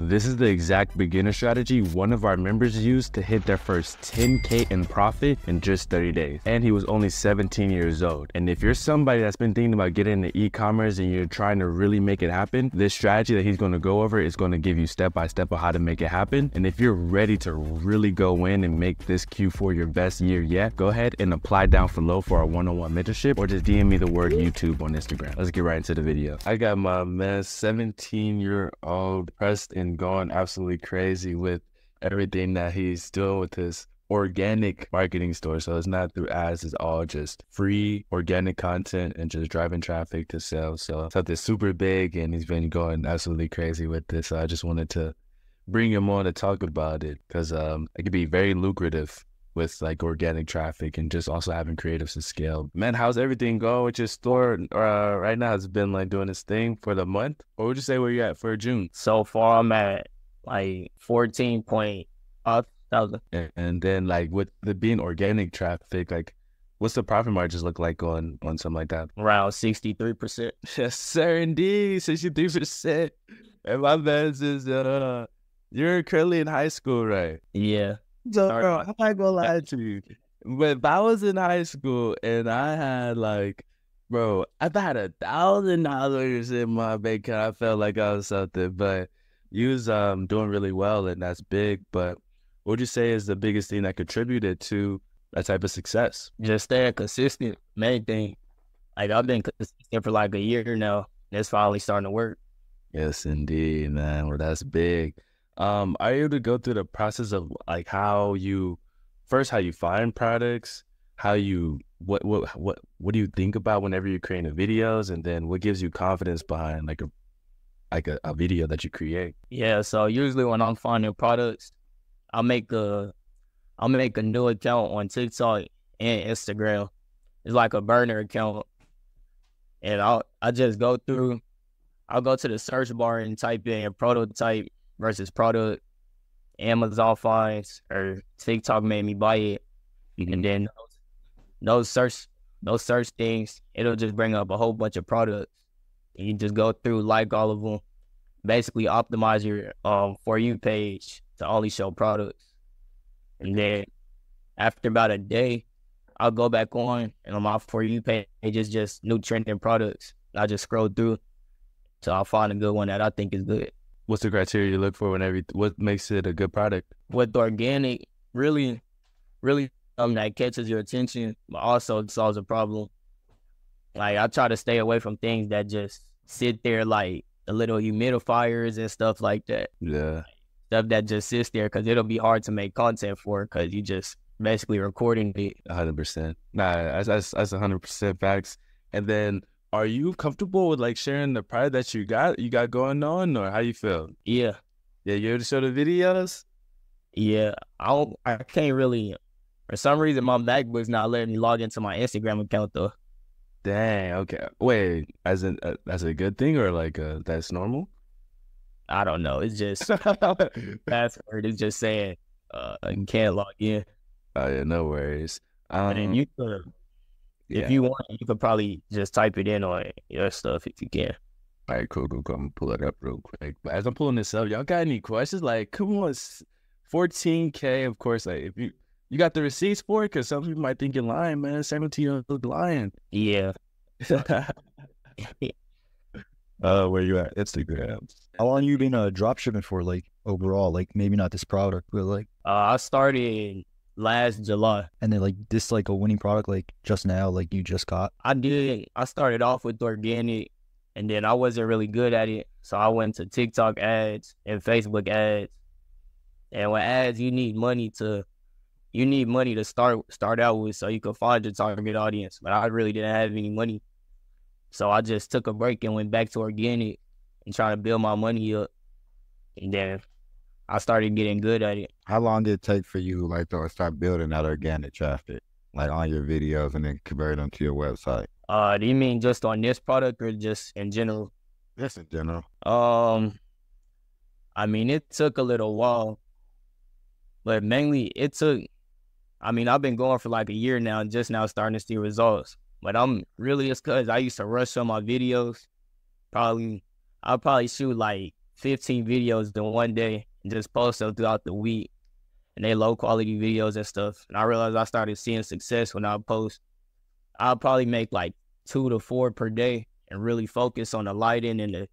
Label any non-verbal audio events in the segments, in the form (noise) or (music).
This is the exact beginner strategy one of our members used to hit their first 10K in profit in just 30 days. And he was only 17 years old. And if you're somebody that's been thinking about getting into e-commerce and you're trying to really make it happen, this strategy that he's going to go over is going to give you step by step of how to make it happen. And if you're ready to really go in and make this Q4 your best year yet, go ahead and apply down below for our one-on-one mentorship or just DM me the word YouTube on Instagram. Let's get right into the video. I got my man 17 year old Preston going absolutely crazy with everything that he's doing with his organic marketing store. So it's not through ads, it's all just free organic content and just driving traffic to sell. So something super big and he's been going absolutely crazy with this. So I just wanted to bring him on to talk about it because um, it could be very lucrative with like organic traffic and just also having creatives to scale. Man, how's everything going with your store uh, right now? It's been like doing this thing for the month. What would you say where you're at for June? So far, I'm at like 14 point up thousand. And then like with the being organic traffic, like what's the profit margins look like on on something like that? Around 63%. (laughs) Yes, sir, indeed, 63%. And my man is uh, you're currently in high school, right? Yeah. So, bro, I'm not gonna lie to you. But if I was in high school and I had like, bro, if I had a thousand dollars in my bank account, I felt like I was something. But you was um doing really well, and that's big. But what would you say is the biggest thing that contributed to that type of success? Just staying consistent, main thing. Like I've been consistent for like a year now. And it's finally starting to work. Yes, indeed, man. Well, that's big. Um, are you able to go through the process of like how you first how you find products, how you what what what what do you think about whenever you're creating videos, and then what gives you confidence behind like a like a, a video that you create? Yeah, so usually when I'm finding products, I'll make a I'll make a new account on TikTok and Instagram. It's like a burner account. And I'll I just go through I'll go to the search bar and type in a prototype versus product, Amazon finds or TikTok made me buy it, and then those search those search things, it'll just bring up a whole bunch of products. And you just go through like all of them, basically optimize your um for you page to only show products, and then after about a day, I'll go back on and on my for you page is just new trending products. I just scroll through so I'll find a good one that I think is good what's the criteria you look for whenever what makes it a good product? With organic, really, really something that catches your attention, but also solves a problem. Like I try to stay away from things that just sit there like the little humidifiers and stuff like that. Yeah. Stuff that just sits there because it'll be hard to make content for because you just basically recording it. hundred percent. Nah, that's that's hundred percent facts. And then are you comfortable with like sharing the pride that you got you got going on or how you feel? Yeah. Yeah, you able to show the videos? Yeah. I don't I can't really for some reason my MacBook's not letting me log into my Instagram account though. Dang, okay. Wait, as an uh, that's a good thing or like uh, that's normal? I don't know. It's just (laughs) password is just saying uh you can't log in. Oh yeah, no worries. Um, and then you could yeah. If you want, you could probably just type it in on your stuff if you can. All right, cool, cool, cool. I'm gonna pull it up real quick. But as I'm pulling this up, y'all got any questions? Like, come on, 14k. Of course, like if you you got the receipts for it, because some people might think you're lying, man. 17 year old lying. Yeah. (laughs) uh, where you at? Instagram. How long you been uh drop shipping for? Like overall, like maybe not this product, but like. Uh, I started last July. And then like this like a winning product like just now, like you just got? I did. I started off with organic and then I wasn't really good at it. So I went to TikTok ads and Facebook ads. And with ads you need money to you need money to start start out with so you can find your target audience. But I really didn't have any money. So I just took a break and went back to organic and trying to build my money up. And then I started getting good at it. How long did it take for you, like, to start building that organic traffic, like on your videos, and then convert them to your website? Uh, do you mean just on this product or just in general? Just in general. Um, I mean, it took a little while, but mainly it took. I mean, I've been going for like a year now, and just now starting to see results. But I'm really it's because I used to rush on my videos. Probably, I'll probably shoot like 15 videos in one day just post them throughout the week. And they low quality videos and stuff. And I realized I started seeing success when I post. I'll probably make like two to four per day and really focus on the lighting and the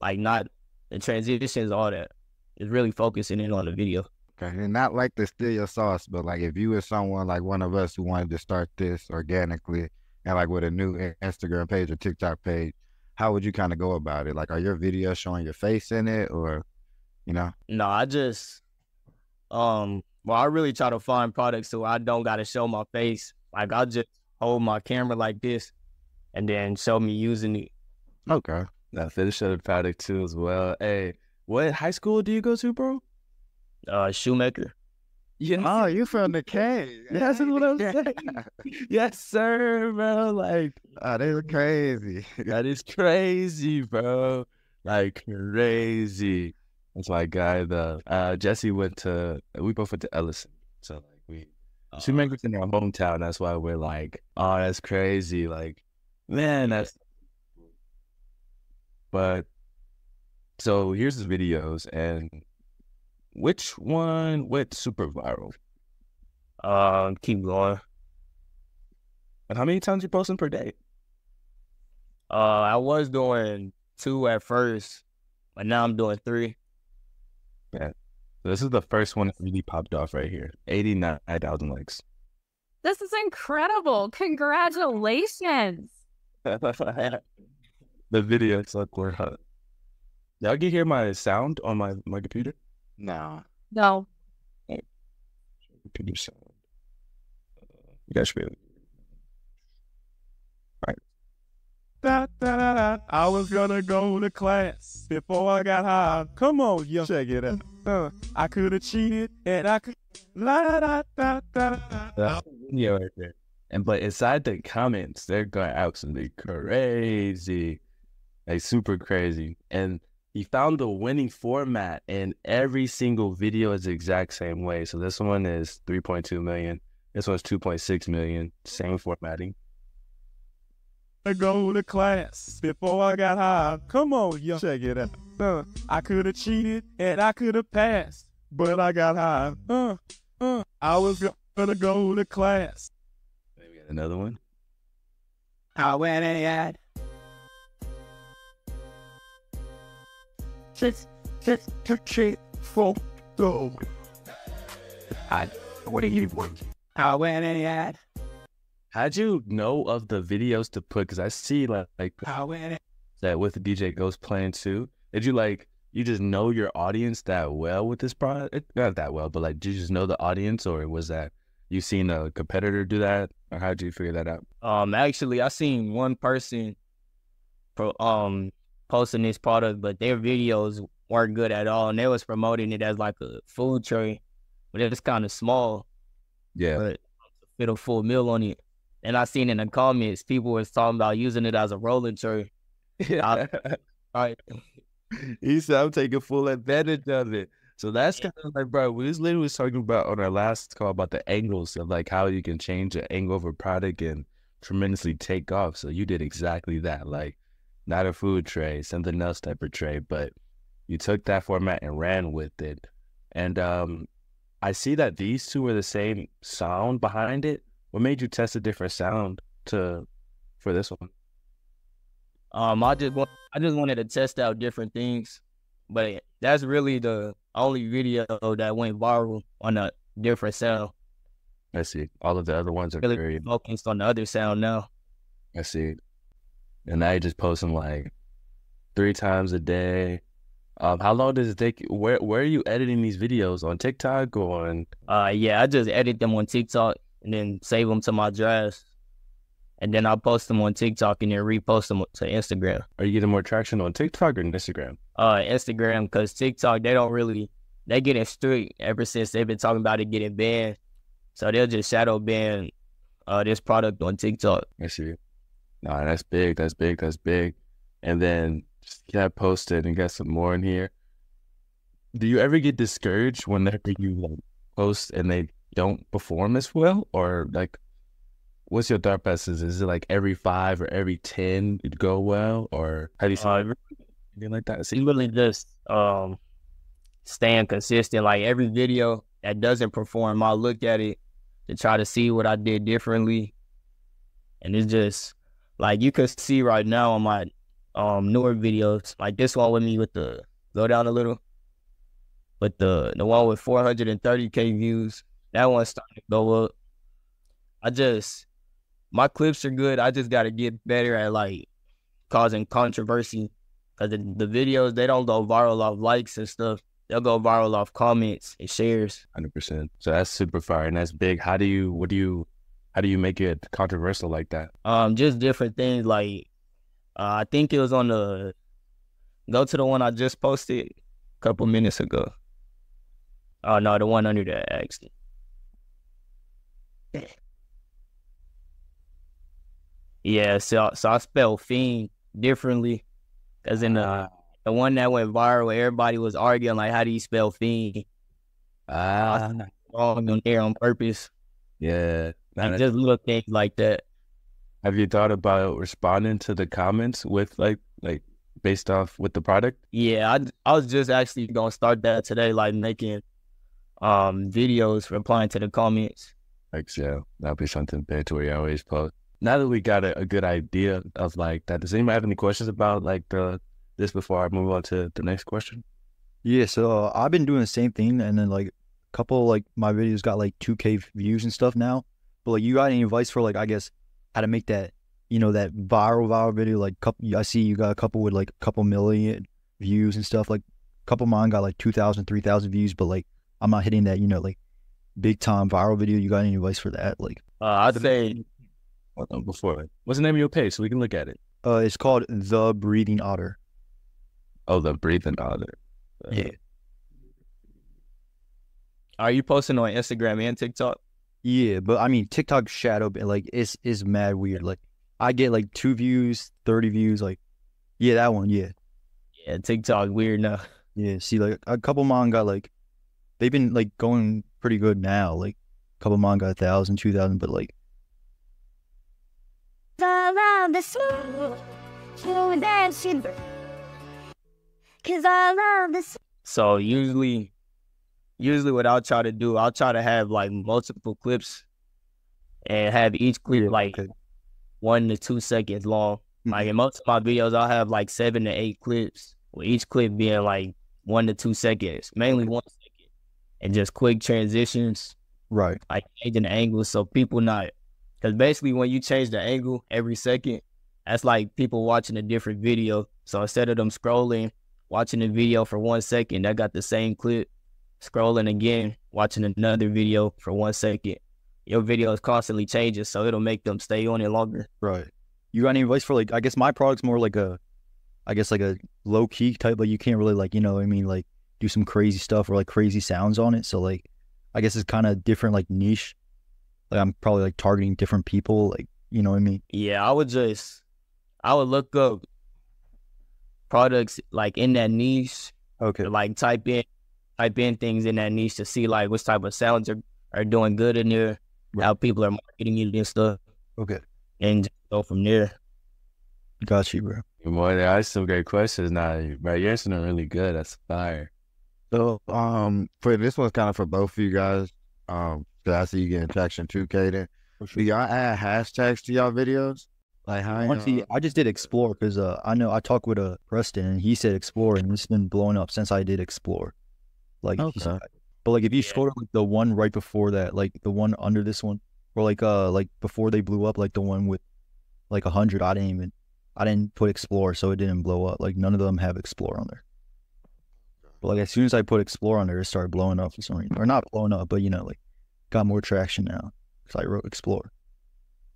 like not the transitions, all that. It's really focusing in on the video. Okay, and not like the steal your sauce, but like if you were someone like one of us who wanted to start this organically and like with a new Instagram page or TikTok page, how would you kind of go about it? Like, are your videos showing your face in it, or you know? No, I just um well, I really try to find products so I don't gotta show my face. Like I just hold my camera like this and then show me using it. Okay, That finish of the product too as well. Hey, what high school do you go to, bro? Uh shoemaker. Yeah. Oh, you from the cave? That's what I'm (laughs) saying. yes, sir, bro. Like Oh, they were crazy. that is crazy, bro. Like crazy. That's my guy. The uh, Jesse went to. We both went to Ellison, so like we. Shoemaker's in our hometown. That's why we're like, oh, that's crazy. Like, man, that's. But so here's the videos, and which one went super viral? Um keep going. And how many times you posting per day? Uh I was doing two at first, but now I'm doing three. This is the first one that really popped off right here. 89,000 likes. This is incredible. Congratulations. (laughs) the video is like we're hot. Y'all can hear my sound on my, my computer? no. No. Computer sound. Uh, you guys should be able to- Da, da, da, da. I was gonna go to class before I got high. Come on, yo. Check it out. Uh, I could have cheated and I could. La, da, da, da, da, da. That's the video right there. And but inside the comments, they're going absolutely crazy. Like super crazy. And he found the winning format and every single video is the exact same way. So this one is 3.2 million. This one's 2.6 million. Same formatting. I go to class before I got high. Come on, yo. Check it out. Uh, I could have cheated and I could have passed, but I got high. Uh, uh, I was gonna go to class. Maybe we got another one. I went and just, just to cheat for the. I, what do you want? I went and How'd you know of the videos to put? Because I see like, like I that with the DJ Ghost playing too. Did you like you just know your audience that well with this product? Not that well, but like did you just know the audience, or was that you seen a competitor do that, or how'd you figure that out? Um actually I seen one person pro um posting this product, but their videos weren't good at all. And they was promoting it as like a food tray. But it was kinda small. Yeah, but fit a full meal on it. And I seen in the comments people was talking about using it as a rolling tray. yeah. Right. he said I'm taking full advantage of it. So that's kind of like, bro, we was literally was talking about on our last call about the angles of like how you can change the angle of a product and tremendously take off. So you did exactly that. Like not a food tray, something else type of tray, but you took that format and ran with it. And um I see that these two are the same sound behind it. What made you test a different sound to for this one? Um I just want I just wanted to test out different things. But that's really the only video that went viral on a different sound. I see. All of the other ones are Really very focused on the other sound now. I see. And now you just post them like three times a day. Um, how long does it take? Where Where are you editing these videos on TikTok or on? Uh yeah, I just edit them on TikTok and then save them to my drafts. And then I post them on TikTok and then repost them to Instagram. Are you getting more traction on TikTok or Instagram? uh Instagram because TikTok they don't really they getting strict ever since they've been talking about it getting banned. So they'll just shadow ban uh this product on TikTok. I see. No, that's big. That's big. That's big. And then just kept posted and got some more in here. Do you ever get discouraged whenever you like post and they don't perform as well, or like, what's your thought process? Is it like every five or every ten it go well, or how do you Uh, anything like that? See, really just um staying consistent. Like every video that doesn't perform, I'll look at it to try to see what I did differently. And it's just like you can see right now on my um newer videos, like this one with me with the go down a little. But the the one with 430k views, that one's starting to go up. I just my clips are good. I just gotta get better at like causing controversy. Cause the, the videos they don't go viral off likes and stuff. They'll go viral off comments and shares. Hundred percent. So that's super fire and that's big. How do you? What do you? How do you make it controversial like that? Um, just different things. Like uh, I think it was on the go to the one I just posted a couple minutes ago. Oh no, the one under that actually. Yeah, so so I spell fiend differently, cause in the the one that went viral, everybody was arguing like, how do you spell fiend? Ah, Wrong on there on purpose. yeah. Like, just little things like that. Have you thought about responding to the comments with like like based off with the product? Yeah, I I was just actually gonna start that today, like making um videos replying to the comments. Like, yeah, that'll be something where you always post. Now that we got a, a good idea of like that, does anybody have any questions about like the this before I move on to the next question? Yeah, so uh, I've been doing the same thing, and then like a couple like my videos got like 2k views and stuff now. But like, you got any advice for like I guess how to make that you know that viral viral video? Like, couple I see you got a couple with like a couple million views and stuff. Like, a couple mine got like 2,000, 3,000 views, but like I'm not hitting that you know like big time viral video. You got any advice for that? Like, Uh, I'd say Hold on, before what's the name of your page so we can look at it? uh, it's called the Breathing Otter. Oh, the breathing otter. Uh, Yeah. are you posting on Instagram and TikTok? Yeah, but I mean TikTok shadow ban- like it's is mad weird. Like I get like two views, thirty views. Like yeah, that one. Yeah, Yeah, TikTok weird now. yeah. See, like a couple of mine got like they've been like going pretty good now. Like a couple of mine got a thousand, two thousand, but like I love the smooth, smooth dancing. Cause I love the. So usually, usually what I'll try to do, I'll try to have like multiple clips, and have each clip like okay. one to two seconds long. Mhm. Like in most of my videos, I'll have like seven to eight clips, with each clip being like one to two seconds, mainly one second, and just quick transitions, right, like changing the angle so people not, because basically when you change the angle every second, that's like people watching a different video. So instead of them scrolling, watching the video for one second, that got the same clip, scrolling again, watching another video for one second. Your video is constantly changing, so it'll make them stay on it longer. right. You got any advice for like? I guess my product's more like a, I guess like a low key type, but you can't really like you know what I mean like do some crazy stuff or like crazy sounds on it. So like, I guess it's kind of different like niche. Like I'm probably like targeting different people. Like you know what I mean. Yeah, I would just, I would look up products like in that niche, Okay. like type in, type in things in that niche to see like which type of sounds are, are doing good in there, how people are marketing it and stuff, Okay. and just go from there. Got you, bro. Boy, that's some great questions. Now, bro, you're answering really good. That's fire. So, um, for this one's kind of for both of you guys. Um, 'cause I see you getting traction too, Kaden. Do y'all add hashtags to y'all videos? Like how? Honestly, y'all- I just did explore because uh, I know I talked with uh, Preston and he said explore and it's been blowing up since I did explore. Like, he said- but like if you Yeah. scroll to like the one right before that, like the one under this one, or like uh like before they blew up, like the one with like a hundred, I didn't even I didn't put explore, so it didn't blow up. Like none of them have explore on there. But like as soon as I put explore on there, it started blowing up for some reason, or not blowing up, but you know like got more traction now because I wrote explore.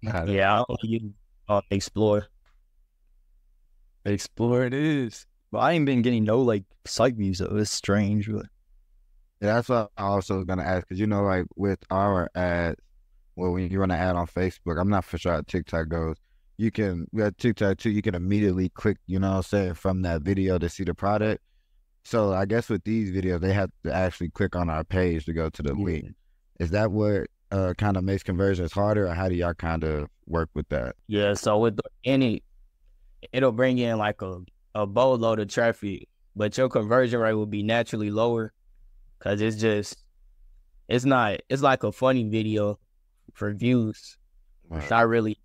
Nah, Yeah, I don't use uh, explore. Explore it is. But I ain't been getting no like site views though. It's strange. But Yeah, that's what I also was gonna ask because you know, like with our ads, well, when you run an ad on Facebook, I'm not for sure how TikTok goes. You can we have TikTok too. You can immediately click, you know, what I'm saying from that video to see the product. So I guess with these videos, they have to actually click on our page to go to the link. Is that what uh, kind of makes conversions harder, or how do y'all kind of work with that? Yeah, so with any, it'll bring in like a a boatload of traffic but your conversion rate will be naturally lower because it's just it's not it's like a funny video for views. It's not really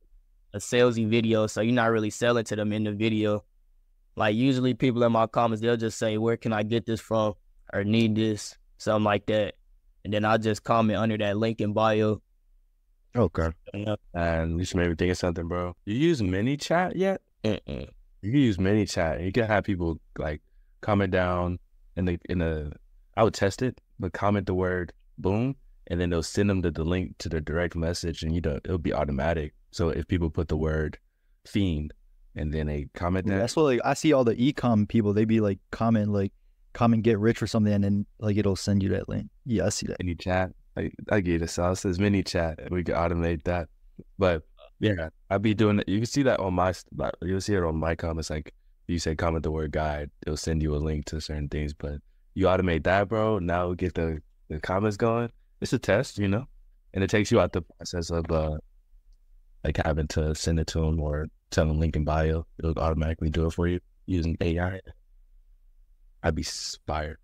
a salesy video, so you're not really selling to them in the video. Like usually people in my comments, they'll just say, Where can I get this from? Or need this, something like that. And then I'll just comment under that link in bio. Okay. And you should maybe think of something, bro. You use ManyChat yet? Mm-mm. You can use ManyChat. You can have people like comment down in the in the. I would test it, but comment the word boom, and then they'll send them the, the link to the direct message, and you know it'll be automatic. So if people put the word fiend, and then they comment that, that's what like I see all the ecom people. They be like comment like comment get rich or something, and then like it'll send you that link. Yeah, I see that. ManyChat. I, I get it. So says ManyChat. We can automate that. But yeah, I'll be doing it. You can see that on my, you'll see it on my comments. Like you say comment the word guide, it'll send you a link to certain things. But you automate that, bro. Now get the, the comments going. It's a test, you know, and it takes you out the process of uh, like having to send it to them or tell them link in bio. It'll automatically do it for you using AI. I'd be inspired.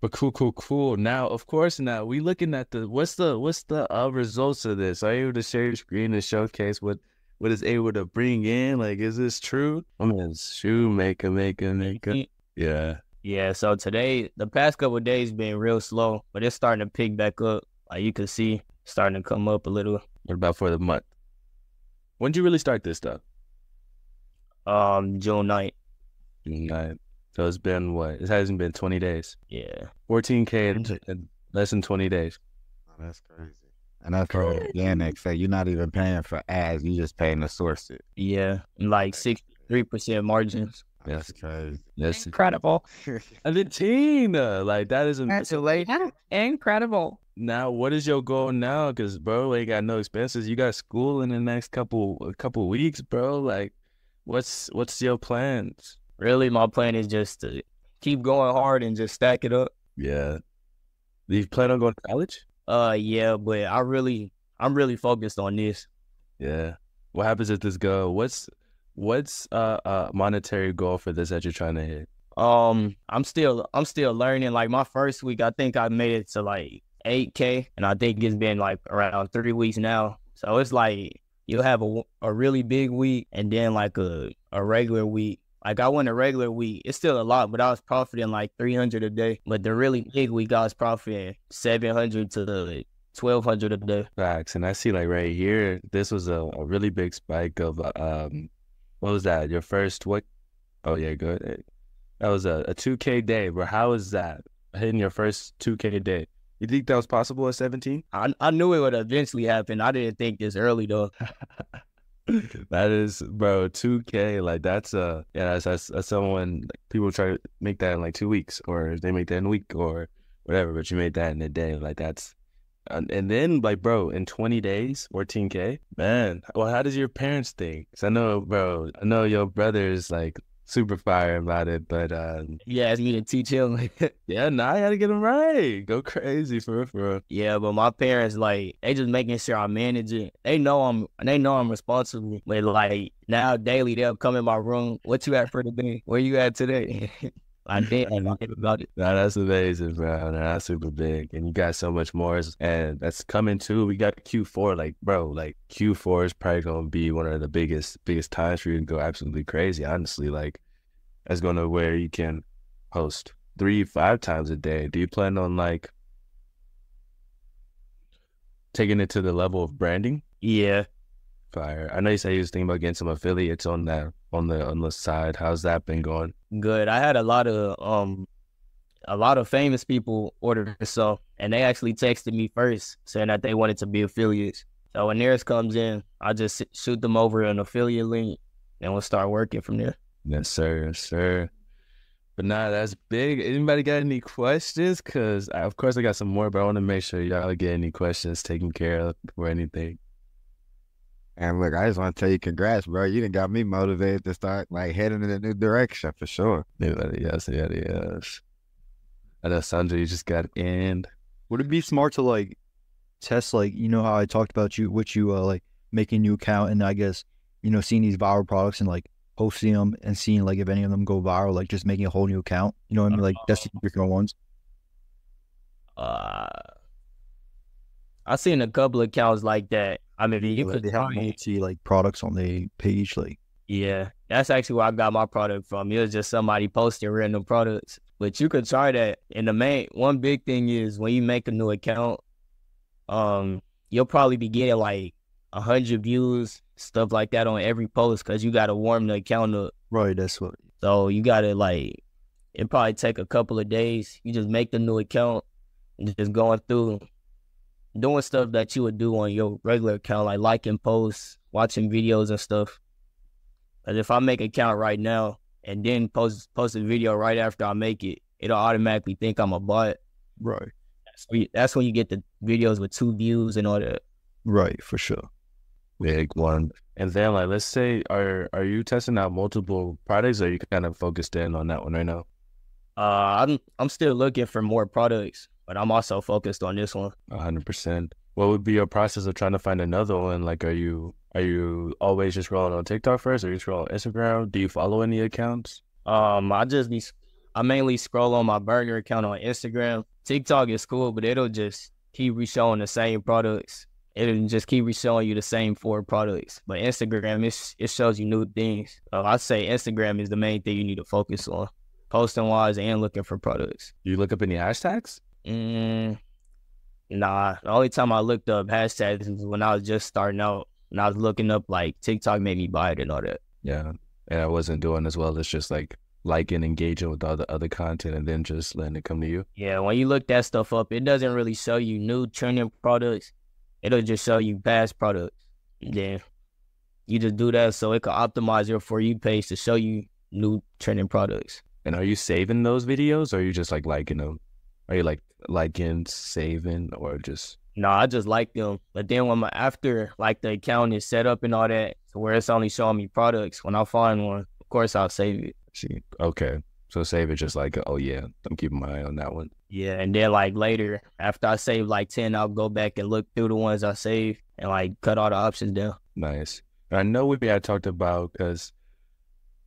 But cool, cool, cool. Now, of course, now we looking at the what's the what's the uh, results of this? Are you able to share your screen and showcase what what is able to bring in? Like, is this true? I'm mean, shoemaker, maker, maker. Yeah, Yeah, so today, the past couple of days been real slow, but it's starting to pick back up. Like you can see, starting to come up a little. What about for the month? When did you really start this stuff? Um, June 9th. June 9th. So it's been what? It hasn't been 20 days. Yeah. 14K in, in less than 20 days. Oh, that's crazy. And that's for organic. So you're not even paying for ads. You're just paying to source it. Yeah. and Like 63% margins. That's crazy. Yes. Incredible. (laughs) And then Tina, like that is Yeah, incredible. now. What is your goal now? Because bro, ain't got no expenses. You got school in the next couple a couple weeks, bro. Like, what's what's your plans? Really, my plan is just to keep going hard and just stack it up. Yeah. Do you plan on going to college? Uh, yeah, but I really, I'm really focused on this. Yeah. What happens if this go? What's what's uh uh monetary goal for this that you're trying to hit? Um, I'm still, I'm still learning. Like my first week, I think I made it to like 8k, and I think it's been like around three weeks now. So it's like you'll have a a really big week and then like a a regular week. Like I went a regular week, it's still a lot, but I was profiting like 300 a day. But the really big week, I was profiting 700 to the 1200 a day. Facts. And I see like right here, this was a, a really big spike of uh, um what was that? Your first what oh yeah, good. That was a, a two K day, bro. How is that? Hitting your first two K day. You think that was possible at 17? I I knew it would eventually happen. I didn't think this early though. (laughs) that is, bro, 2K. Like that's a yeah, that's that's, that's someone like, people try to make that in like two weeks, or they make that in a week, or whatever. But you made that in a day. Like that's, and, and then like bro, in 20 days, 14K, man. Well, how does your parents think? 'Cause I know, bro, I know your brother is like super fire about it, but um, He asked me to teach him. yeah, nah, I gotta get him right. Go crazy for real, for real. Yeah, but my parents like they just making sure I manage it. They know I'm and they know I'm responsible. But like now daily they'll come in my room. What you at for today? Where you at today? (laughs) they and I think (laughs) about it. Nah, that's amazing, bro. Nah, that's super big. And you got so much more. And that's coming too. We got Q4. Like, bro, like Q4 is probably gonna be one of the biggest, biggest times for you to go absolutely crazy. Honestly, like that's gonna where you can host three, five times a day. Do you plan on like taking it to the level of branding? Yeah. Fire. I know you said you was thinking about getting some affiliates on that on the on the side. How's that been going? Good. I had a lot of um a lot of famous people order so and they actually texted me first saying that they wanted to be affiliates. So when theirs comes in, I just shoot them over an affiliate link and we'll start working from there. Yes, sir. Yes, sir. But nah, that's big. Anybody got any questions? Cause I, of course I got some more, but I want to make sure y'all get any questions taken care of or anything. And look, I just want to tell you, congrats, bro. You didn't got me motivated to start like heading in a new direction for sure. Anybody yes, yeah, yes. I know Sandra, you just got in. Would it be smart to like test like you know how I talked about you which you uh like making new account and I guess you know seeing these viral products and like posting them and seeing like if any of them go viral, like just making a whole new account. You know what I mean? Like that's the different ones. Uh, I seen a couple of accounts like that. I mean, you Like, could they have multi like products on the page. Like Yeah, that's actually where I got my product from. It was just somebody posting random products. But you could try that. And the main one big thing is when you make a new account, um, you'll probably be getting like a hundred views, stuff like that on every post because you gotta warm the account up. right, that's what. So you gotta like it probably take a couple of days. You just make the new account and just going through doing stuff that you would do on your regular account, like liking posts, watching videos and stuff. Cause if I make an account right now and then post post a video right after I make it, it'll automatically think I'm a bot. Right, So you- that's when you get the videos with two views and all that. right, for sure. Big one. And then like let's say are are you testing out multiple products or are you kind of focused in on that one right now? Uh, I'm I'm still looking for more products, but I'm also focused on this one. Hundred percent. What would be your process of trying to find another one? Like are you are you always just rolling on TikTok first or you scroll on Instagram? Do you follow any accounts? Um, I just be, I mainly scroll on my burner account on Instagram. TikTok is cool, but it'll just keep re-showing the same products. It'll just keep re-showing you the same four products. But Instagram, it's, it shows you new things. So I say Instagram is the main thing you need to focus on, posting wise and looking for products. Do you look up any hashtags? Mm, nah, the only time I looked up hashtags was when I was just starting out. and I was looking up like TikTok made me buy it and all that. Yeah. And I wasn't doing as well. It's just like liking, engaging with all the other content and then just letting it come to you. Yeah, when you look that stuff up, it doesn't really show you new trending products. It'll just show you past products. Then you just do that so it can optimize your for you page to show you new trending products. And are you saving those videos or are you just like liking them? Are you like liking, saving, or just No, I just like them. But then when my after like the account is set up and all that, where it's only showing me products, when I find one, of course I'll save it. see? Okay. So save it just like, oh yeah, I'm keeping my eye on that one. Yeah, and then like later, after I save like ten, I'll go back and look through the ones I saved and like cut all the options down. Nice. I know we had talked about because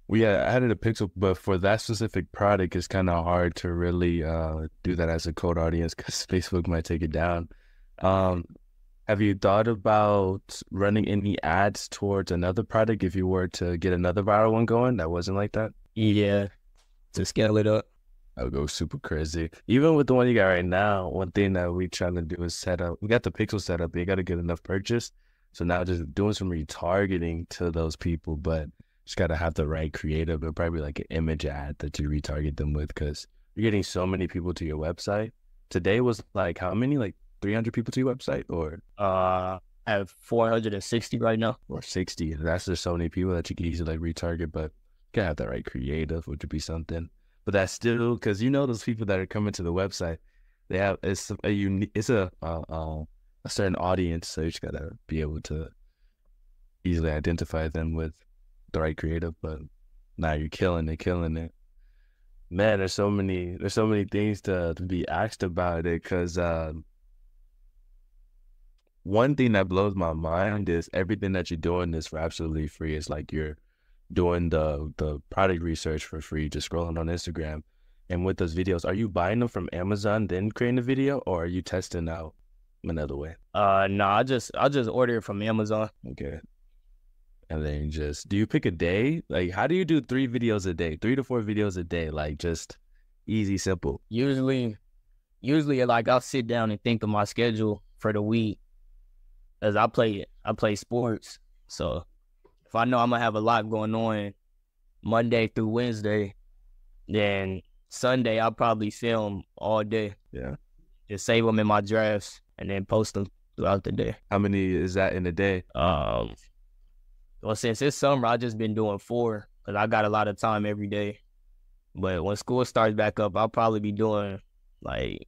we added a pixel, but for that specific product, it's kind of hard to really uh, do that as a code audience because (laughs) Facebook might take it down. Um, have you thought about running any ads towards another product if you were to get another viral one going that wasn't like that? Yeah, to scale it up. I would go super crazy. Even with the one you got right now, one thing that we trying to do is set up. We got the pixel set up, you got to get enough purchase. So now just doing some retargeting to those people, but just got to have the right creative and probably like an image ad that you retarget them with because you're getting so many people to your website. Today was like how many? Like 300 people to your website or Uh, I have 460 right now. or 60. That's just so many people that you can easily like retarget, but you gotta have that right creative, which would be something. But that's still because you know those people that are coming to the website, they have it's a unique, it's a uh, uh, a certain audience, so you just gotta be able to easily identify them with the right creative. But now you're killing it, killing it. Man, there's so many, there's so many things to, to be asked about it because um, one thing that blows my mind is everything that you're doing is for absolutely free. It's like you're doing the the product research for free, just scrolling on Instagram. And with those videos, are you buying them from Amazon, then creating a video, or are you testing out another way? Uh, no, I just I just order it from Amazon. Okay. And then just do you pick a day? Like how do you do three videos a day? Three to four videos a day, like just easy, simple. Usually, usually like I'll sit down and think of my schedule for the week, as I play I play sports. So if I know I'm gonna have a lot going on Monday through Wednesday, then Sunday I'll probably film all day. Yeah. Just save them in my drafts and then post them throughout the day. How many is that in a day? Um, well, since it's summer, I've just been doing four because I got a lot of time every day. But when school starts back up, I'll probably be doing like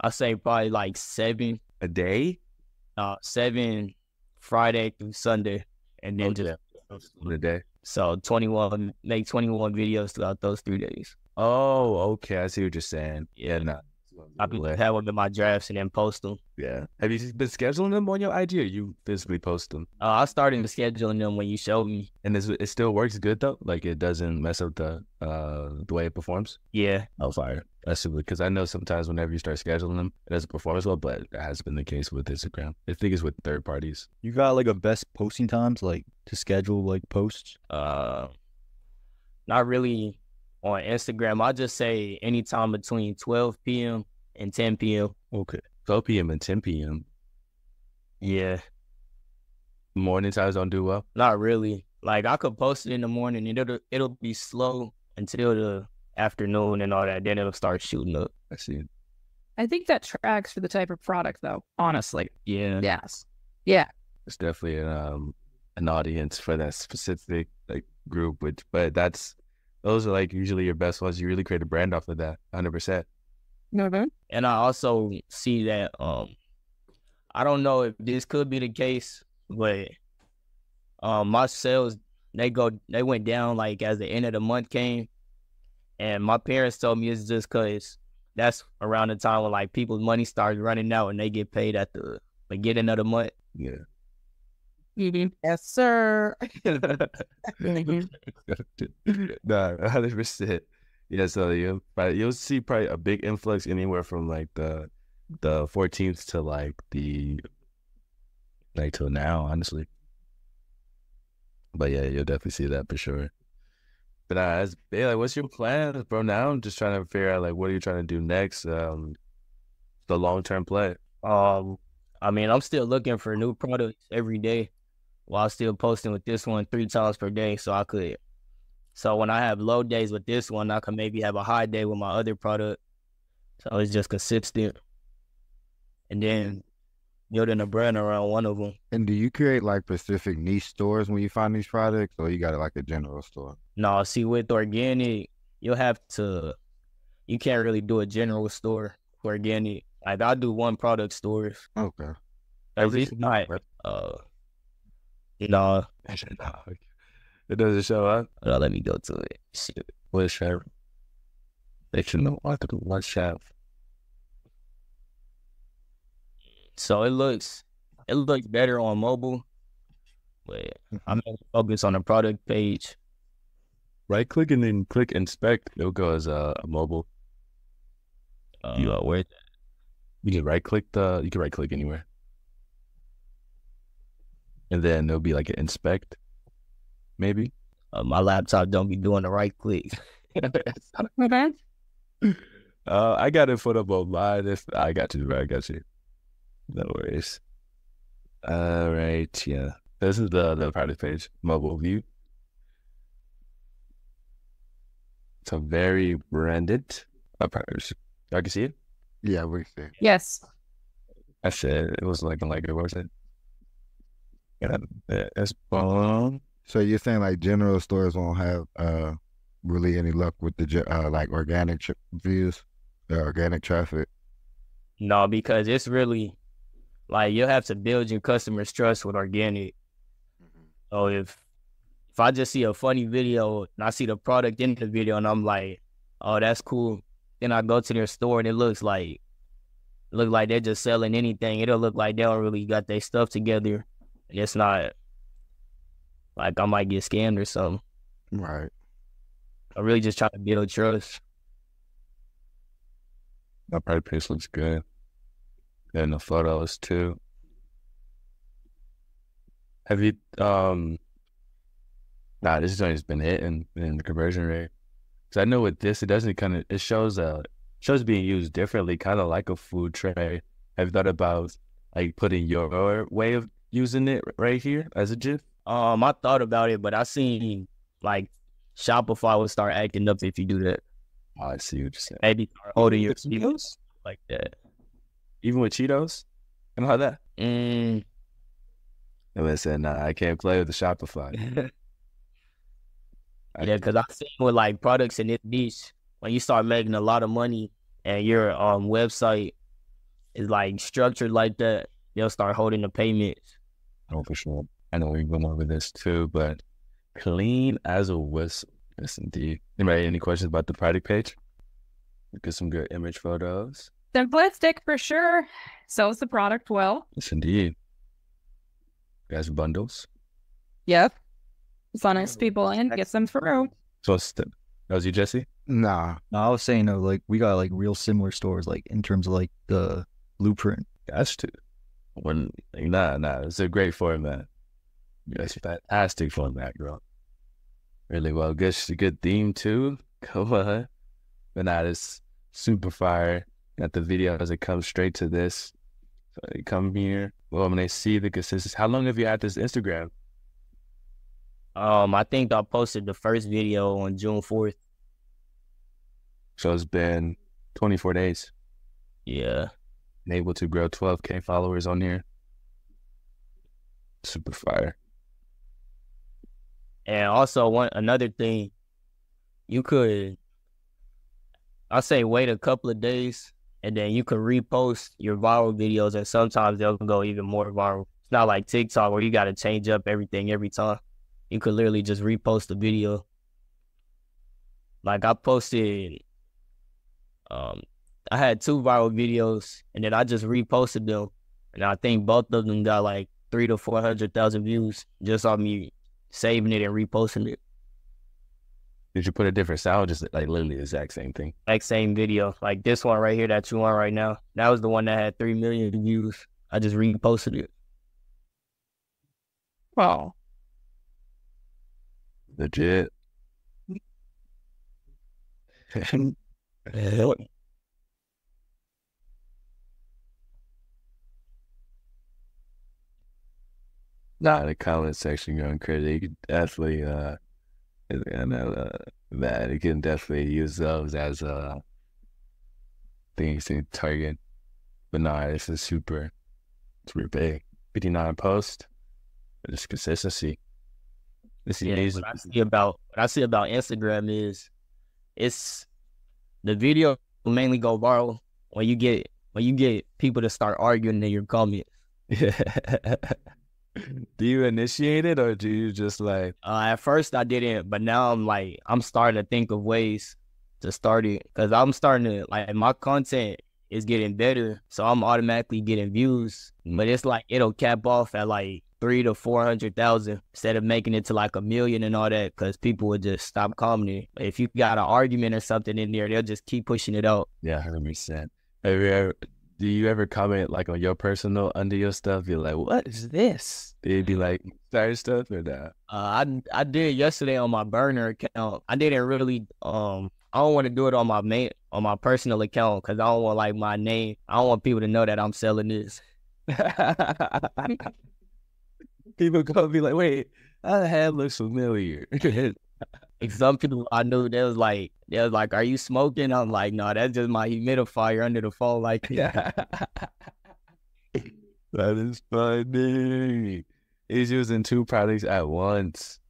I say probably like seven, A day? uh, seven Friday through Sunday, and then just In a day. so twenty one make twenty one videos throughout those three days. Oh, okay. I see what you're saying. Yeah, Yeah. nah. I could Lit. have them in my drafts and then post them. Yeah. Have you been scheduling them on your IG or you physically post them? Uh, I started scheduling them when you showed me. And is, it still works good though? Like it doesn't mess up the uh the way it performs? Yeah, Oh, fire. That's super. Because I know sometimes whenever you start scheduling them, it doesn't perform as well, but that has been the case with Instagram. I think it's with third parties. You got like a best posting times like to schedule like posts. uh, not really on Instagram. I just say anytime between 12 p.m. and 10 p.m. Okay. 12 p.m. and 10 p.m. Yeah, Morning times don't do well. not really. Like I could post it in the morning and it'll it'll be slow until the afternoon and all that. Then it'll start shooting up. I see. I think that tracks for the type of product, though. Honestly, Yeah. yes, yeah. It's definitely an, um, an audience for that specific like group, which, but that's, those are like usually your best ones. You really create a brand off of that 100%. Mm-hmm. And I also see that um I don't know if this could be the case, but um my sales they go they went down like as the end of the month came. And my parents told me it's just cause that's around the time when like people's money starts running out and they get paid at the beginning of the month. Yeah. Mm-hmm. Yes, sir. (laughs) (laughs) nah, hundred percent. Yeah, so you but you'll see probably a big influx anywhere from like the the fourteenth to like the like till now, honestly. But yeah, you'll definitely see that for sure. But uh, as yeah, like, what's your plan, bro? Now I'm just trying to figure out like what are you trying to do next? Um, the long term play. Um I mean I'm still looking for new products every day while still posting with this one three times per day so I could So when I have low days with this one, I can maybe have a high day with my other product. So it's just consistent. And then building a brand around one of them. And do you create like specific niche stores when you find these products, or you got it like a general store? No, see with organic, you'll have to you can't really do a general store for organic. Like I'll do one product stores. Okay. At least not uh no. (laughs) It doesn't show up. Uh, let me go to it. Shit. What chef? They should know what to do. What chef? So it looks it looks better on mobile. But I'm gonna focus on the product page. Right click and then click inspect. It'll go as a, a mobile. Uh, You- are where You can right click the. You can right click anywhere, and then there'll be like an inspect, maybe. uh, my laptop don't be doing the right click. (laughs) Uh, I got it for the mobile. If I got you, I got you. No worries. All right, yeah. This is the the product page, mobile view. It's a very branded. Uh, product. Y'all can see it. Yeah, we see. Yes. I said it was like like what was it? Yeah, that's bomb. So you're saying like general stores won't have uh really any luck with the uh like organic tr- views, the organic traffic? no, because it's really like you'll have to build your customers' trust with organic. So if if I just see a funny video and I see the product in the video and I'm like, oh that's cool, then I go to their store and it looks like look like they're just selling anything. It'll look like they don't really got their stuff together. It's not like I might get scammed or something. Right. I'm really just trying to build trust. That product page looks good. And the photos too. Have you um nah this has been hitting in the conversion rate. Cause I know with this it doesn't kind of it shows uh shows being used differently, kind of like a food tray. Have you thought about like putting your way of using it right here as a GIF? Um, I thought about it, but I seen like Shopify will start acting up if you do that. Oh, I see what you're saying. Maybe start holding your With videos like that. Even with Cheetos and all that. Mm. And I said, nah, I can't play with the Shopify. (laughs) I- yeah, because I seen with like products in this niche, when you start making a lot of money and your um website is like structured like that, they'll start holding the payments. Oh, for sure. I know we're going over this too, but clean as a whistle. Yes, indeed. Anybody, any questions about the product page? Get some good image photos. Simplistic for sure. Sells the product well. Yes, indeed. Guys, bundles. Yep. Funnels people in, get them through. So st- that was you, Jesse. Nah. No, I was saying though, like we got like real similar stores, like in terms of like the blueprint. That's too. When nah, nah, it's a great format. It's a fantastic format, girl. Really well. Good, good theme too. (laughs) Come on, but nah, it's super fire. Got the video as it comes straight to this. So they come here. Well, when they see the consistency, how long have you had this Instagram? Um, I think I posted the first video on June fourth. So it's been 24 days. Yeah. Able to grow 12k followers on here. Super fire. And also one another thing, you could I say wait a couple of days and then you can repost your viral videos and sometimes they'll go even more viral. It's not like TikTok where you gotta change up everything every time. You could literally just repost the video. Like I posted um I had two viral videos and then I just reposted them and I think both of them got like three to four hundred thousand views just on me saving it and reposting it. Did you put a different sound? Just like literally the exact same thing. Like same video. Like this one right here that you on right now. That was the one that had three million views. I just reposted it. Wow. Legit. (laughs) (laughs) Nah, the comment section going crazy. You could definitely uh, know uh, that you can definitely use those as uh things to target. But nah, this is super, super big. Fifty nine posts, just consistency. This is Yeah, what I see about what I see about Instagram is it's the video will mainly go viral when you get when you get people to start arguing in your comments. (laughs) (laughs) do you initiate it or do you just like Uh, at first I didn't, but now I'm like I'm starting to think of ways to start it because I'm starting to like my content is getting better, so I'm automatically getting views. But it's like it'll cap off at like three to four hundred thousand instead of making it to like a million and all that because people would just stop commenting. If you got an argument or something in there, they'll just keep pushing it out. yeah, hundred percent. Have you ever do you ever comment like on your personal under your stuff? You're like, what is this? You be like sorry stuff or not? Uh, I I did yesterday on my burner account. I didn't really um I don't want to do it on my main on my personal account because I don't want like my name. I don't want people to know that I'm selling this. (laughs) People gonna be like, wait, that head looks familiar. (laughs) Like some people I knew they was like they was like, "Are you smoking?" I'm like, "No, that's just my humidifier under the phone." Like, (laughs) yeah. (laughs) that is funny. He's using two products at once.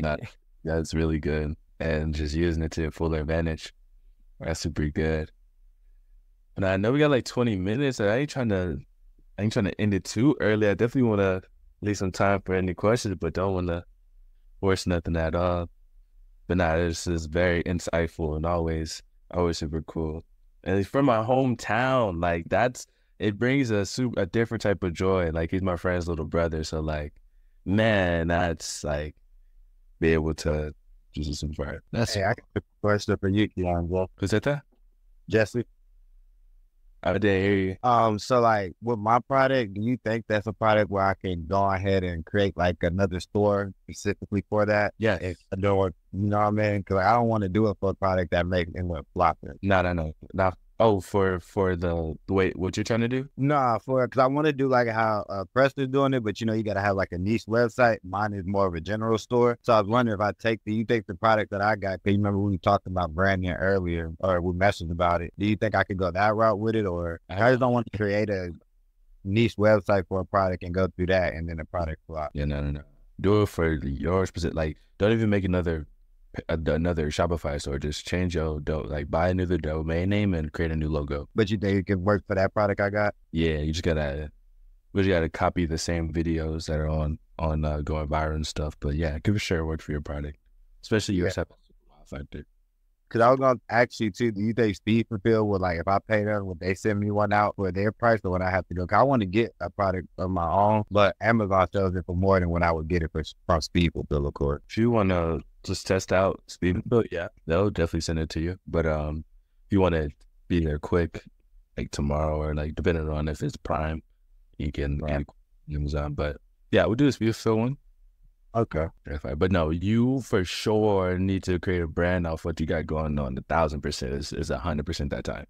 That, (laughs) that's really good. And just using it to full advantage. That's super good. And I know we got like 20 minutes. and I ain't trying to I ain't trying to end it too early. I definitely wanna leave some time for any questions, but don't wanna force nothing at all. But nah, this is very insightful and always always super cool. And he's from my hometown. Like that's it brings a super a different type of joy. Like he's my friend's little brother. So like, man, that's like be able to just some fire. That's Hey, I got a question for you, Keon, bro. Was that that? Jesse. I didn't hear you. Um, so like with my product, do you think that's a product where I can go ahead and create like another store specifically for that? Yeah. If I do you know what I mean? Because I don't want to do it for a product that makes it went flopping. No, no, no. Not oh for for the wait, what you're trying to do? Nah, for because I want to do like how uh, Preston's doing it, but you know you got to have like a niche website. Mine is more of a general store, so I was wondering if I take the you take the product that I got. Cause you remember we talked about branding earlier, or we messaged about it. Do you think I could go that route with it, or I just don't want to create a niche website for a product and go through that and then the product flop? Yeah, no, no, no. Do it for your specific. Like, don't even make another another Shopify store. Just change your do like buy another domain name and create a new logo. But you think it could work for that product I got? Yeah, you just gotta, we just gotta copy the same videos that are on on uh, going viral and stuff. But yeah, give it a sure work for your product, especially yours Yeah. factor. Cause I was gonna ask you too. Do you think Speed Fulfill would like if I pay them, would they send me one out for their price, or would I have to go? Cause I want to get a product of my own, but Amazon sells it for more than what I would get it for from Speed Fulfill, of course. If you want to just test out Speed Fulfill, yeah, they'll definitely send it to you. But um, if you want to be there quick, like tomorrow or like depending on if it's Prime, you can get Amazon. But yeah, we'll do Speed Fulfill one. Okay. But no, you for sure need to create a brand off what you got going on. A thousand percent is is a hundred percent that time.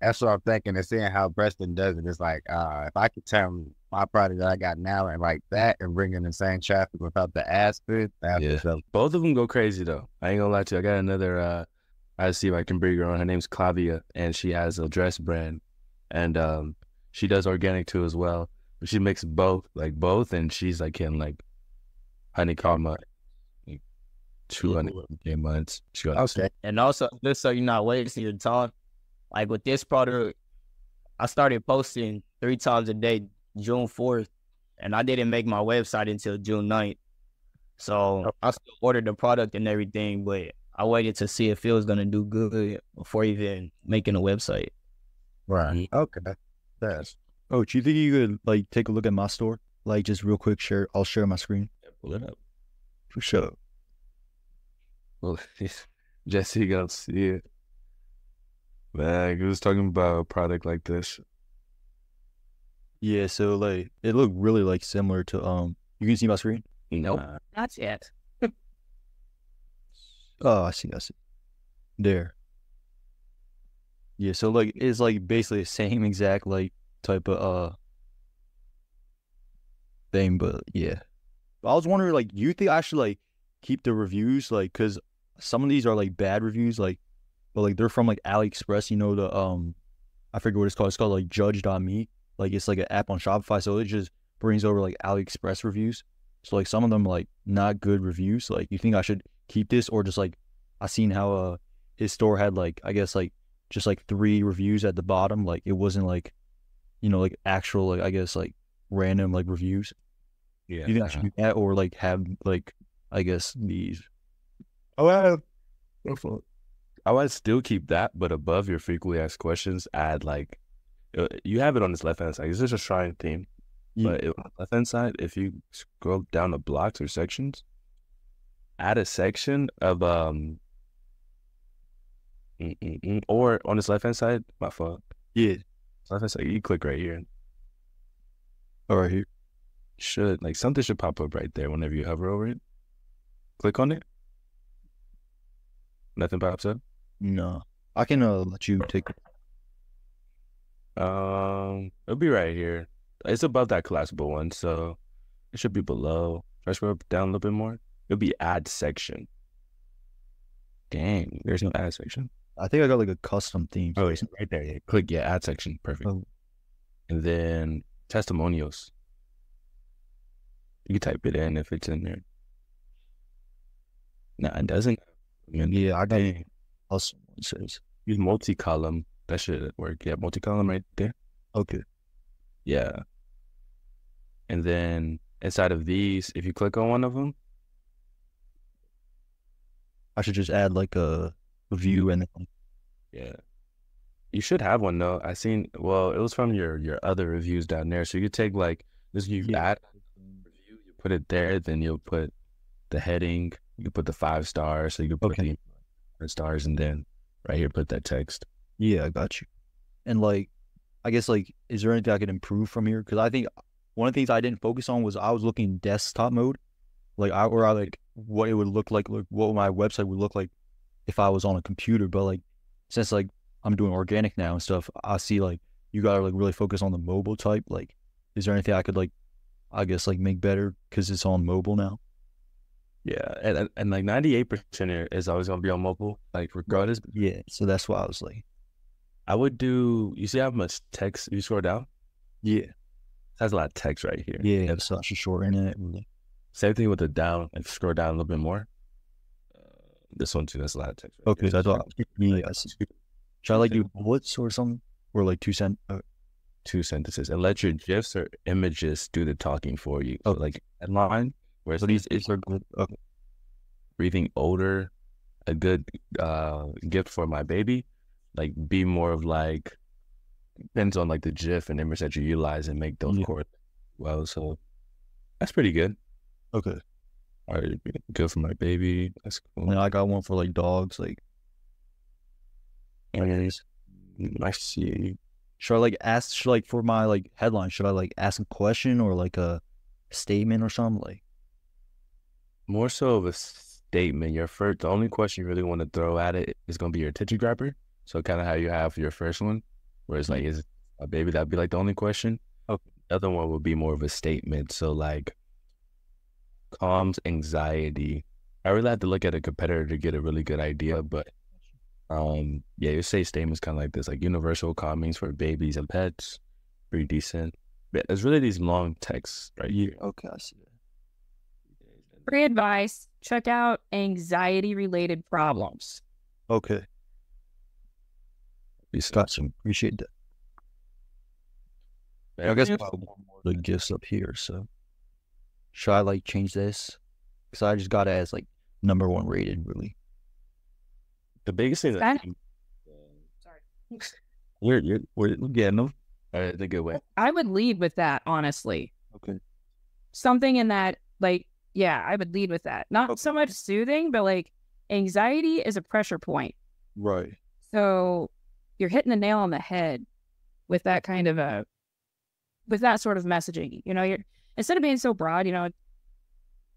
That's what I'm thinking. And seeing how Preston does it, it's like uh, if I could turn my product that I got now and like that and bring in the same traffic without the ads, food, that's Yeah. Both of them go crazy though. I ain't gonna lie to you. I got another. uh I see if I can bring her on. Her name's Clavia, and she has a dress brand, and um she does organic too as well. But she makes both, like both, and she's like in like honeycomb, uh, like two hundred months. She got Okay. And also, just so you're not wasting your time, like with this product, I started posting three times a day, June 4th, and I didn't make my website until June 9th. So oh. I still ordered the product and everything, but I waited to see if it was going to do good before even making a website. Right. Okay. That's Oh, do you think you could like take a look at my store? Like just real quick, share. I'll share my screen Yeah, pull it up. for sure. Well, Jesse got to see it. Man, he was talking about a product like this. Yeah, so like it looked really like similar to um. You can see my screen. Nope. Nah, Not yet. (laughs) Oh, I see. I see. There. Yeah, so like it's like basically the same exact like type of uh thing, but yeah. But I was wondering, like, you think I should like keep the reviews, like, cause some of these are like bad reviews, like, but like they're from like AliExpress, you know, the um, I forget what it's called. It's called like Judge.me. Like it's like an app on Shopify, so it just brings over like AliExpress reviews. So like some of them like not good reviews. Like you think I should keep this or just like I seen how uh his store had like I guess like just like three reviews at the bottom. Like it wasn't like you know like actual like I guess like random like reviews. yeah. You think I should do that or like have like I guess these Oh, I, I would still keep that, but above your frequently asked questions, add like uh, you have it on this left hand side. It's just a shrine theme, Yeah. but it, on the left hand side, if you scroll down the blocks or sections, add a section of um, or on this left hand side, my fault. yeah. Left hand side, you click right here. All right here. Should like something should pop up right there whenever you hover over it. Click on it. Nothing pops up. No, I can uh let you take. Um, it'll be right here. It's above that collapsible one, so it should be below. Try to scroll down a little bit more. It'll be add section. Dang, there's no add section. I think I got like a custom theme. Oh, it's right there. Yeah. Click yeah, add section. Perfect. Oh. And then testimonials. You can type it in if it's in there. No, it doesn't. Yeah, I got dang. It says Use multi-column. That should work. Yeah, multi-column right there. okay. Yeah. And then inside of these, if you click on one of them, I should just add like a review and yeah, you should have one though. I seen. Well, it was from your your other reviews down there, so you could take like this. You Yeah. add review, you put it there, then you'll put the heading. You put the five stars, so you can put Okay. the stars, and then right here put that text. Yeah, I got you. And like, I guess like, is there anything I could improve from here? Because I think one of the things I didn't focus on was I was looking desktop mode, like I or I like what it would look like, like what my website would look like if I was on a computer. But like, since like I'm doing organic now and stuff, I see like you gotta like really focus on the mobile type. Like, is there anything I could like, I guess like make better because it's on mobile now? Yeah, and and, and like ninety eight percent is always gonna be on mobile, like regardless. Yeah, so that's why I was like, I would do. You see how much text you scroll down? yeah, It has a lot of text right here. yeah. And So I should shorten it. Same thing with the down. If you scroll down a little bit more, uh, this one too. That's a lot of text. right Okay, there. that's all. Yeah, I see. Should I like do bullets or something, or like two cent? Uh, Two sentences, and let your gifs or images do the talking for you. So like headline, where so these are breathing odor, a good uh gift for my baby, like be more of like depends on like the GIF and image that you utilize and make those Yeah. chords well. So that's pretty good. Okay. All right, good for my baby. That's cool. And I got one for like dogs. Like, I see. should I like ask? Should like for my like headline? Should I like ask a question or like a statement or something? Like, More so of a statement. Your first, the only question you really want to throw at it is going to be your attention grabber. So kind of how you have your first one, where it's like, is it a baby? That'd be like the only question. Okay. The other one would be more of a statement. So like, calms anxiety. I really had to look at a competitor to get a really good idea, but um, yeah, you say statements kind of like this, like universal calmings for babies and pets, pretty decent. But it's really these long texts right here. okay, I see. Free advice. Check out anxiety related problems. Okay, These gotcha. Appreciate that. I guess Yeah. I'll put one more the gifts up here. So, should I like change this? Because I just got it as like number one rated. Really. The biggest thing that That- Sorry. we're you're, we're getting them uh, in a good way. I would lead with that, honestly. Okay. Something in that, like, yeah, I would lead with that. Not Okay. so much soothing, but like anxiety is a pressure point. Right. So you're hitting the nail on the head with that kind of a, with that sort of messaging. You know, you're instead of being so broad, you know,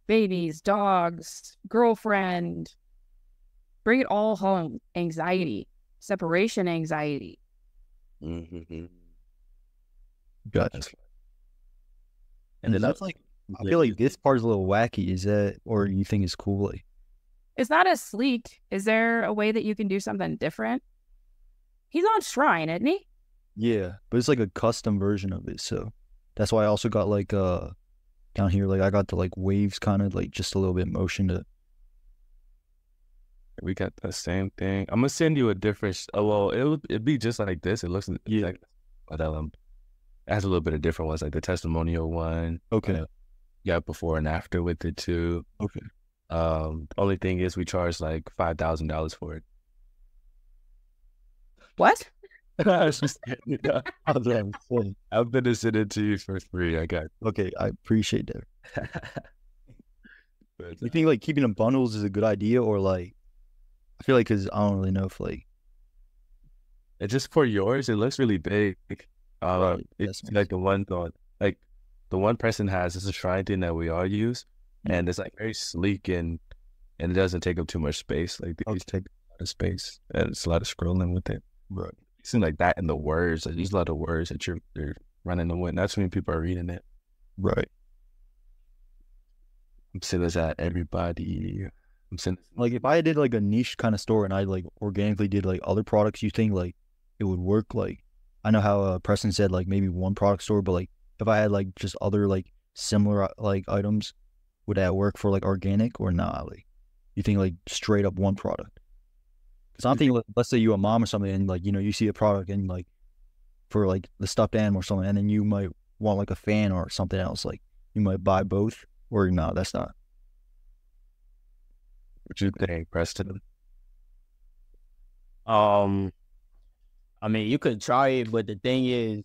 babies, dogs, girlfriend, bring it all home. Anxiety, separation anxiety. Mm-hmm. Gotcha. And then that's like I feel like this part's a little wacky. Is that, or you think it's cool? Like, It's not as sleek. Is there a way that you can do something different? He's on Shrine, isn't he? yeah, but it's like a custom version of it. So that's why I also got like uh down here, like I got the like waves kind of like just a little bit motion to. we got the same thing. I'm gonna send you a different. Oh well, it would it'd be just like this. It looks Yeah. like, but um, it has a little bit of different ones, like the testimonial one. Okay. Uh, yeah, before and after with it too. Okay. Um, only thing is we charge like five thousand dollars for it. What? (laughs) I was just kidding. (laughs) I'm gonna send it to you for free. I got. Okay, I appreciate that. (laughs) But, You think like keeping them bundles is a good idea, or like I feel like because I don't really know if like It's just for yours. It looks really big. Uh, Right, it's like the one thought, like the one person has. is a shrine thing that we all use, and it's like very sleek and and it doesn't take up too much space. Like these take a lot of space, and it's a lot of scrolling with it. right. It seems like that and the words. Like, there's a lot of words that you're, you're running the wind. That's when people are reading it. Right. I'm sending this at everybody. I'm sending. Like if I did like a niche kind of store and I like organically did like other products, you think like it would work? Like I know how uh, Preston said like maybe one product store, but like if I had like just other like similar uh, like items, would that work for like organic or not? Like you think like straight up one product? Because I'm thinking, let's say you a mom or something, and like you know you see a product and like for like the stuffed animal or something, and then you might want like a fan or something else. Like you might buy both, or no, that's not. What you think, Preston? Um, I mean, you could try it, but the thing is,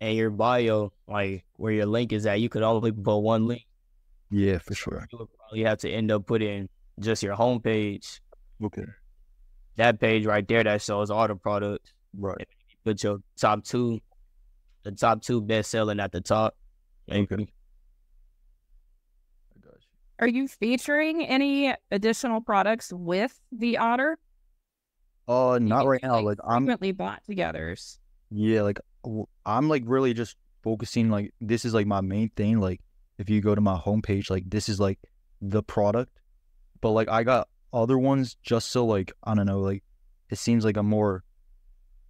in your bio, like where your link is at, you could only put one link. Yeah, for sure. You would probably have to end up putting just your homepage, Okay. that page right there that shows all the products. Right. Put your top two, the top two best selling at the top. Okay. Are you featuring any additional products with the otter? Uh, not right now. Like I'm, frequently bought togethers. yeah, like I'm like really just focusing. Like this is like my main thing. Like if you go to my homepage, like this is like the product. But like I got other ones just so like I don't know. Like it seems like a more,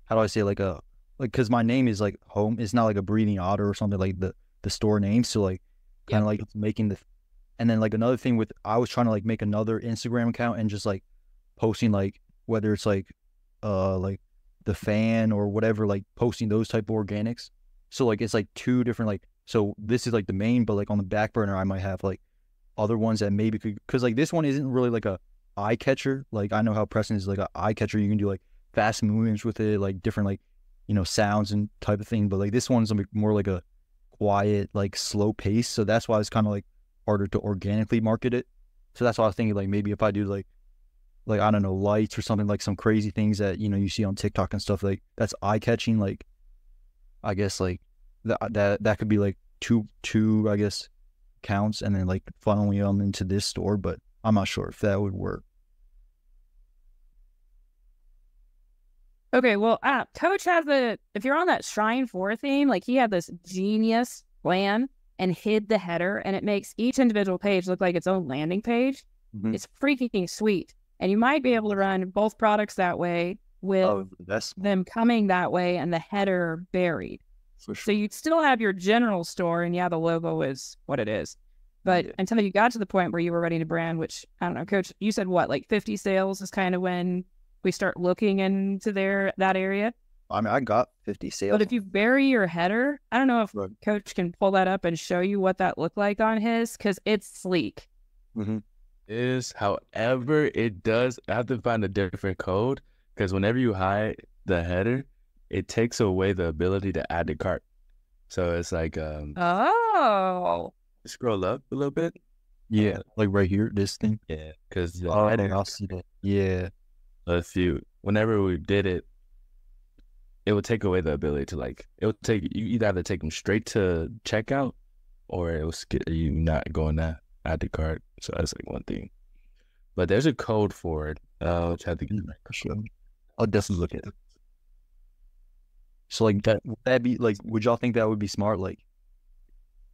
how do I say like a like because my name is like home. It's not like a breathing otter or something like the the store name. So like kind of like making the, and then like another thing with I was trying to like make another Instagram account and just like posting like whether it's like uh like the fan or whatever like posting those type of organics so like it's like two different like so this is like the main but like on the back burner i might have like other ones that maybe could because like this one isn't really like a eye catcher. Like I know how Preston is like an eye catcher. You can do like fast movements with it, like different like you know sounds and type of thing. But like this one's more like a quiet, like slow pace. So that's why it's kind of like harder to organically market it. So that's why I was thinking like maybe if I do like like I don't know lights or something like some crazy things that you know you see on TikTok and stuff like that's eye catching. Like I guess like that that that could be like two two I guess counts and then like funneling them into this store. But I'm not sure if that would work. Okay, well, uh, Coach has a. If you're on that Shrine Four theme, like he had this genius plan and hid the header, and it makes each individual page look like its own landing page. Mhm. It's freaking sweet, and you might be able to run both products that way with Oh, them coming that way and the header buried. for So you'd still have your general store, and yeah, the logo is what it is. But Yeah. until you got to the point where you were ready to brand, which I don't know, Coach, you said what, like 50 sales is kind of when we start looking into there that area. I mean, I got 50 sales. But if you bury your header, I don't know if Right. Coach can pull that up and show you what that looked like on his because it's sleek. Mm-hmm. is, however, it does I have to find a different code because whenever you hide the header, it takes away the ability to add to cart. So it's like um Oh, scroll up a little bit. yeah, like right here, this thing. Yeah, because the Oh, header, I'll see that. Yeah. if you whenever we did it, it would take away the ability to like it would take you either have to take them straight to checkout or it was skip you not going to add to cart. So that's like one thing. But there's a code for it. Uh, which I have to get For sure. I'll definitely look at it. So like that would that be like would y'all think that would be smart? Like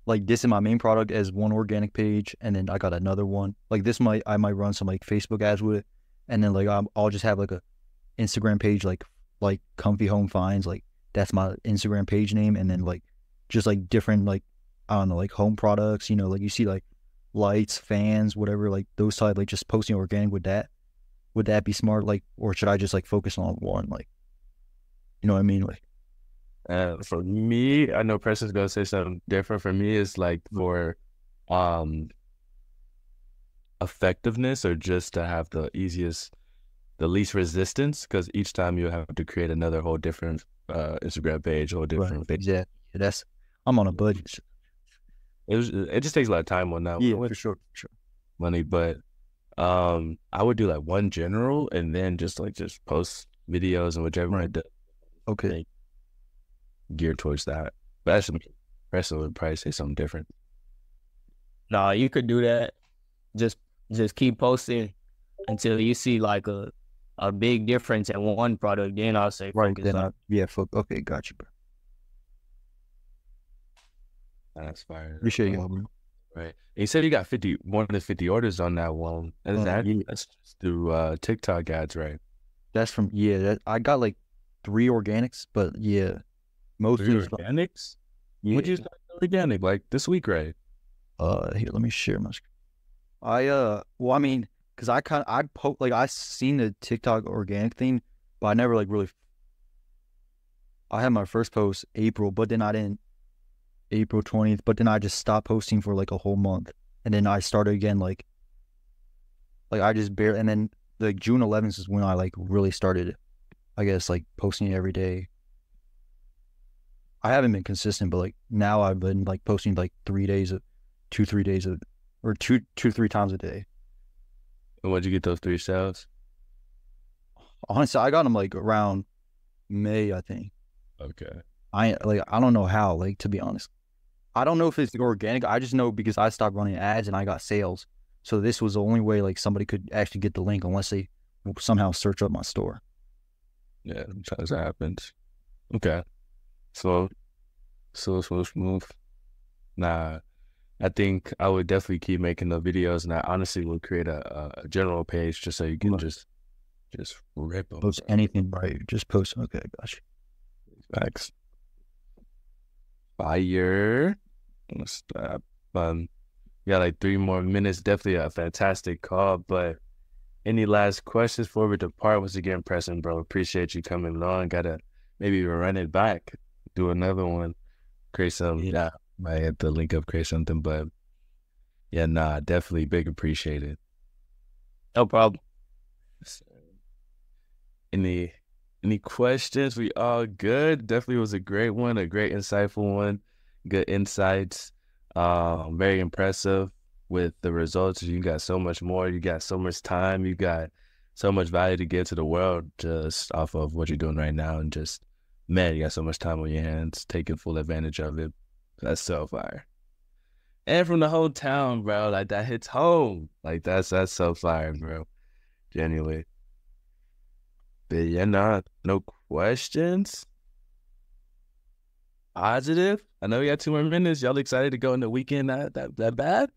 like this is my main product as one organic page and then I got another one. Like this might I might run some like Facebook ads with it. And then like I'm, I'll just have like a Instagram page like like comfy home finds like that's my Instagram page name and then like just like different like I don't know like home products, you know, like you see like lights, fans, whatever, like those side like just posting organic with that would that be smart like or should i just like focus on one like you know what i mean like Uh, for me, I know Preston's gonna say something different. For me, it's like for um effectiveness or just to have the easiest, the least resistance. Because each time you have to create another whole different uh Instagram page, whole different page. yeah, yeah that's i'm on a budget It was. It just takes a lot of time on that. yeah one. for sure for sure money, but um, I would do like one general and then just like just post videos and whichever I Right. do okay geared towards that. But actually, Preston would probably say something different. Nah, you could do that. Just just keep posting until you see like a a big difference in one product. Then I'll say right then on I, yeah fo- okay got you bro That's fire. appreciate you bro. Right. And you said you got 50, more than 50 orders on that one. And Uh, that, yeah. that's through uh, TikTok ads, right? that's from yeah that, i got like three organics but yeah most Three organics? yeah, Would you start organic like this week, right? uh here let me share my screen i uh well i mean because i kind of i po- like i seen the tiktok organic thing but i never like really i had my first post april but then i didn't april 20th but then i just stopped posting for like a whole month and then i started again like like i just barely and then like june 11th is when i like really started i guess like posting every day i haven't been consistent but like now i've been like posting like three days of two three days of or two two three times a day And when'd you get those three sales? honestly i got them like around may i think Okay. i like i don't know how like to be honest i don't know if it's organic i just know because i stopped running ads and i got sales so this was the only way like somebody could actually get the link unless they somehow search up my store Yeah, sometimes that happens. Okay. Slow, slow, slow, smooth. Nah, I think I would definitely keep making the videos, and I honestly would create a, a- general page just so you can Right. just just rip them. post anything right just post okay gosh. Facts. Fire. Stop. Um, we got like three more minutes. Definitely a fantastic call. But any last questions before we depart? Once again, Preston, bro, appreciate you coming along. Gotta maybe run it back, do another one, create some. Yeah, might have to link up, create something. But yeah, nah, definitely big appreciated. no problem. Any any questions? We all good. Definitely was a great one, a great insightful one. Good insights. Um, very impressive with the results. You got so much more. You got so much time. You got so much value to give to the world just off of what you're doing right now. And just, man, you got so much time on your hands, taking full advantage of it. That's so fire. And from the whole town, bro, like that hits home. Like that's that's so fire, bro. Genuinely. But yeah, not no questions. Positive. I know you got two more minutes. Y'all excited to go in the weekend that that, that bad?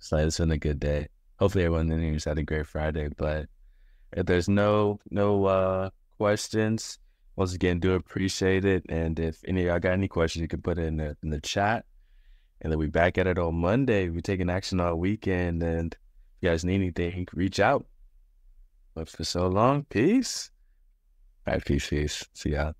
It's been a good day. Hopefully everyone in here's had a great Friday. But if there's no no uh questions, once again, do appreciate it. And if any of y'all got any questions, you can put it in the in the chat. And then we back at it on Monday. We taking action all weekend. And if you guys need anything, reach out. But for so long, peace. All right, peace, peace. See y'all.